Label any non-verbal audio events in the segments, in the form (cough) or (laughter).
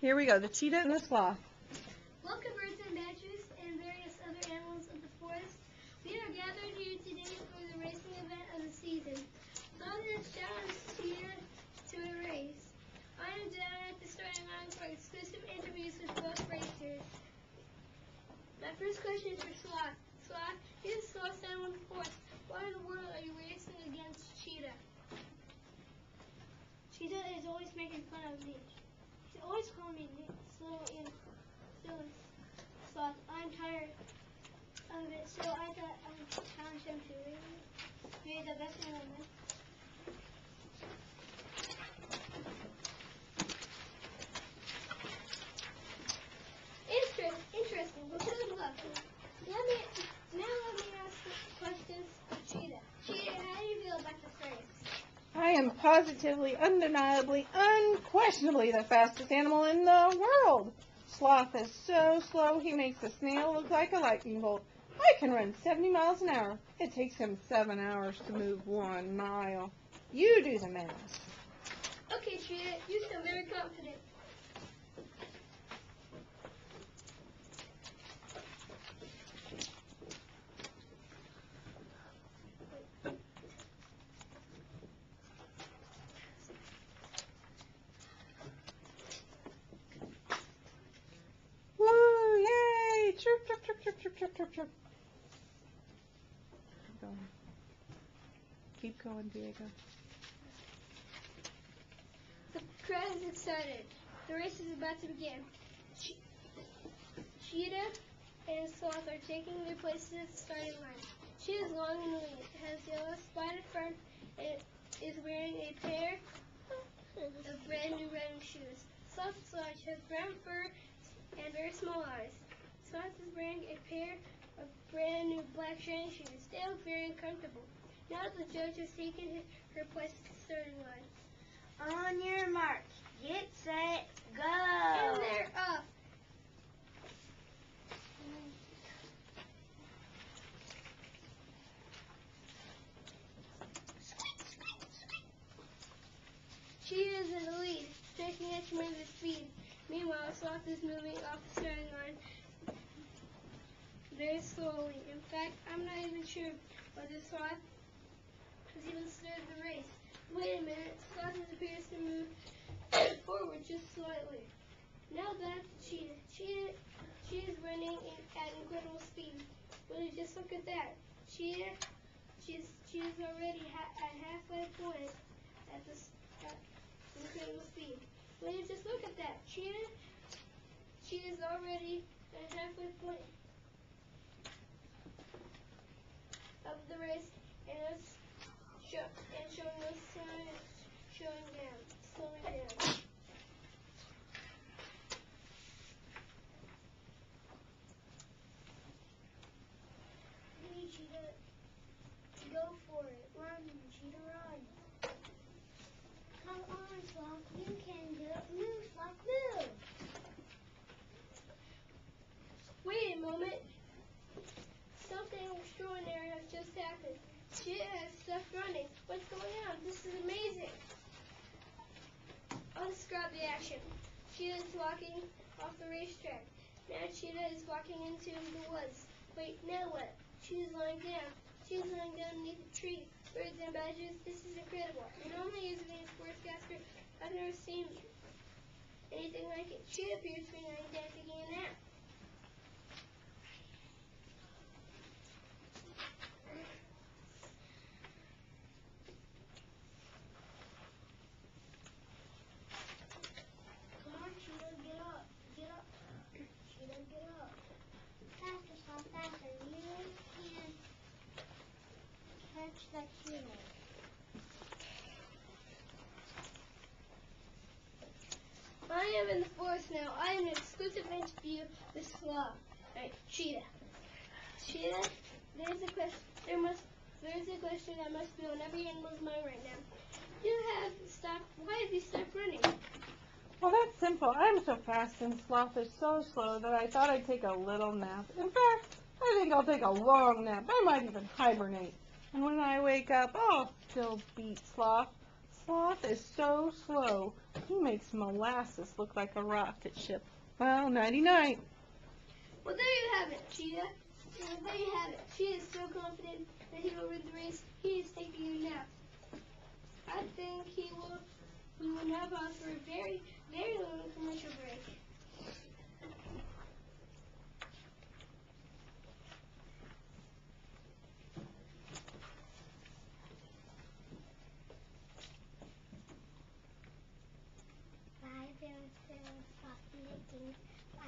Here we go, the cheetah and the sloth. Welcome birds and badgers and various other animals of the forest. We are gathered here today for the racing event of the season. Sloth has challenged cheetah to a race. I am down at the starting line for exclusive interviews with both racers. My first question is for Sloth. Sloth, you're the slowest animal in the forest. Why in the world are you racing against cheetah? Cheetah is always making fun of me. He's always calling me slow and and sloth. I'm tired of it, so I thought I would challenge him to it. Be the best man I know. Interest, interesting. Well, good luck. Let me, now let me ask questions to Cheetah. Cheetah, how do you feel about this race? I am positively, undeniably, unquestionably the fastest animal in the world. Sloth is so slow he makes a snail look like a lightning bolt. I can run 70 miles an hour. It takes him seven hours to move one mile. You do the math. Okay, Cheetah, you sound very confident. Woo, yay! Chirp, chirp, chirp, chirp, chirp. Keep going. Keep going, Diego. The crowd is excited. The race is about to begin. Che- Cheetah and Sloth are taking their places at the starting line. Cheetah is long and the lead, has yellow spotted fur, and is wearing a pair of brand new running shoes. Sloth is large, has brown fur and very small eyes. Is wearing a pair of brand new black shiny shoes. They look very uncomfortable. Now the judge has taken her place at the starting line. On your mark, get set, go. And they're off. She is in the lead, striking at tremendous speed. Meanwhile, Sloth is moving off the starting line very slowly. In fact, I'm not even sure whether Sloth has even started the race. Wait a minute, Sloth appears to move (coughs) forward just slightly. Now that's Cheetah. Cheetah, Cheetah's running in, at incredible speed. Will you just look at that? Cheetah, she's, she's already ha- at halfway point at this at incredible speed. Will you just look at that? Cheetah, Cheetah's already at halfway point of the race and it's show, and showing signs showing down, slowing down. Hey, Cheetah, go for it. Run, Cheetah, run. Come on, Sloth, you can do it. Move, Sloth, move. Wait a moment. Something extraordinary has just happened. Cheetah has stopped running. What's going on? This is amazing. I'll describe the action. Cheetah is walking off the racetrack. Now Cheetah is walking into the woods. Wait, now what? Cheetah's lying down. Cheetah's lying down beneath a tree. Birds and badgers, this is incredible. Use it as a sportscaster. I've never seen anything like it. Cheetah appears to be lying down taking a nap. Come on, Cheetah, get up. Get up. Cheetah, get up. Faster, Sloth, faster. You can catch that cheetah. I am in the forest now. I am an exclusive interview with Sloth. Right, Cheetah. Cheetah, there's a question. There must. There's a question that must be on every animal's mind right now. You have stopped. Why have you stopped running? Well, that's simple. I'm so fast and Sloth is so slow that I thought I'd take a little nap. In fact, I think I'll take a long nap. I might even hibernate. And when I wake up, oh, I'll still beat Sloth. Sloth is so slow, he makes molasses look like a rocket ship. Well, nighty-night. Well, there you have it, Cheetah. Well, there you have it. Cheetah is so confident that he will win the race, he is taking a nap. I think he will. We will now pause for a very, very long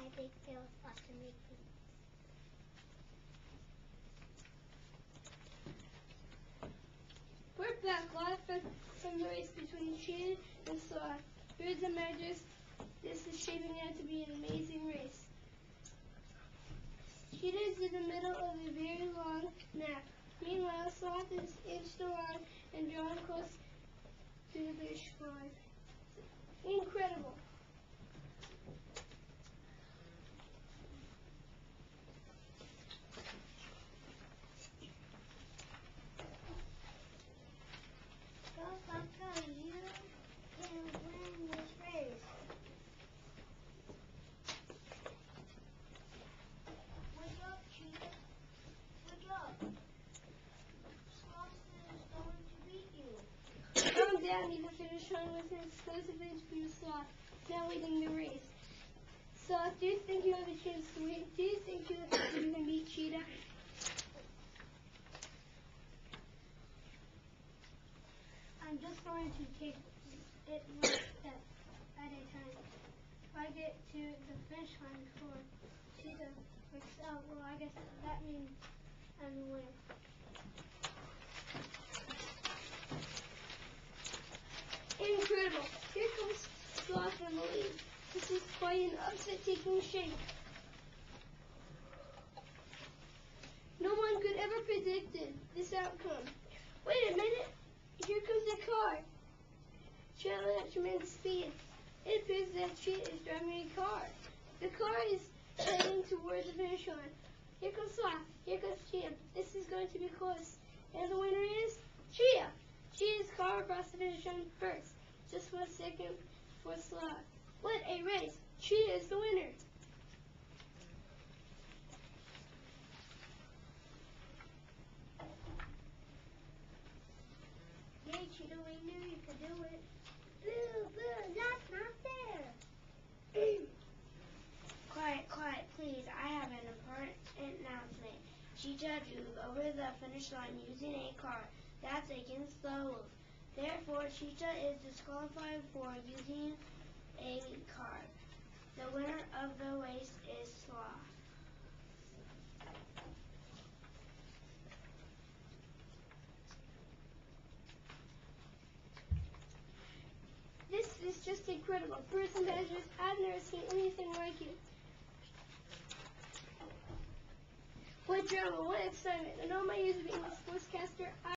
Of making. We're back live from, the race between Cheetah and Sloth. Uh, Here's the measures. This is shaping out to be an amazing race. Cheetah is in the middle of a very long nap. Meanwhile, Sloth is inched along and drawn close to the finish line. Incredible. Go, go, go. You can win this race. Wake up, Cheetah. Wake up. Sloth is going to beat you. Calm down near finish with an exclusive interview with uh, Sloth, now leading the race. Sloth, do you think you have a chance to win? Do you think you, you can beat Cheetah? I'm just going to take it one step at a time. If I get to the finish line before Cheetah wakes uh, up, well, I guess that means I'm the winner. Incredible. Here comes Sloth in the lead. This is quite an upset taking shape. No one could ever predicted this outcome. Wait a minute. Here comes the car. Traveling at tremendous speed. It appears that she is driving a car. The car is heading towards the finish line. Here comes Sloth. Here comes Cheetah. This is going to be close. And the winner is Cheetah. Cheetah's car across the finish line first. Just one second for Sloth. What a race! Cheetah is the winner. Yay, Cheetah, we knew you could do it. Boo, boo, that's not fair. (clears throat) Quiet, quiet, please. I have an important announcement. Cheetah drove over the finish line using a car. That's against the rules. Therefore, Cheetah is disqualified for using a card. The winner of the race is Sloth. This is just incredible. Bruce and Badgers, I've never seen anything like it. What drama, what excitement. And all my years of being a sportscaster, I